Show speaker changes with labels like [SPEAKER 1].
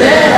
[SPEAKER 1] Deus.